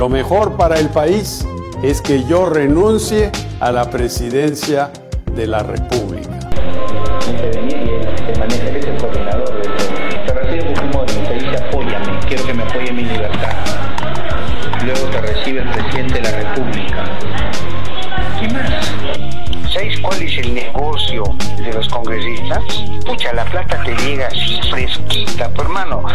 Lo mejor para el país es que yo renuncie a la presidencia de la República. Quiero que me apoye mi libertad. Luego te recibe el presidente de la República. ¿Qué más? ¿Sabes cuál es el negocio de los congresistas? Pucha, la plata te llega así fresquita, pues, hermano.